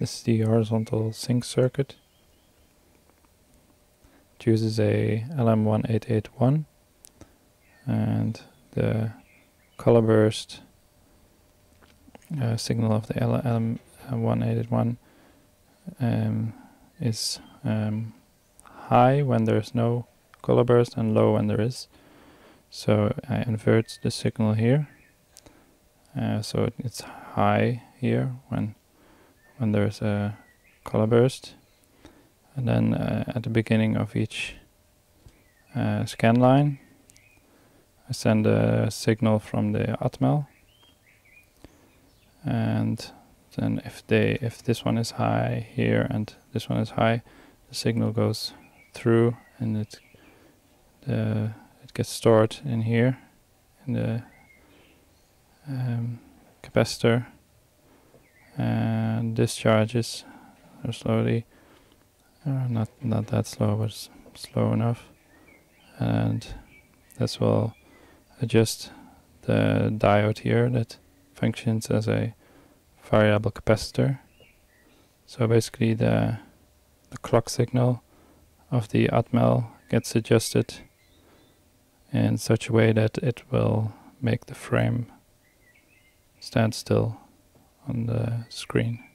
this is the horizontal sync circuit. It uses a LM1881 and the color burst uh, signal of the LM1881 um, is um, high when there's no color burst and low when there is. So I invert the signal here. Uh, so it's high here when when there's a color burst. And then uh, at the beginning of each uh, scan line, I send a signal from the Atmel. And then if they if this one is high here and this one is high, the signal goes through and it it gets stored in here in the um, capacitor discharges slowly uh, not not that slow but slow enough and this will adjust the diode here that functions as a variable capacitor so basically the the clock signal of the Atmel gets adjusted in such a way that it will make the frame stand still on the screen.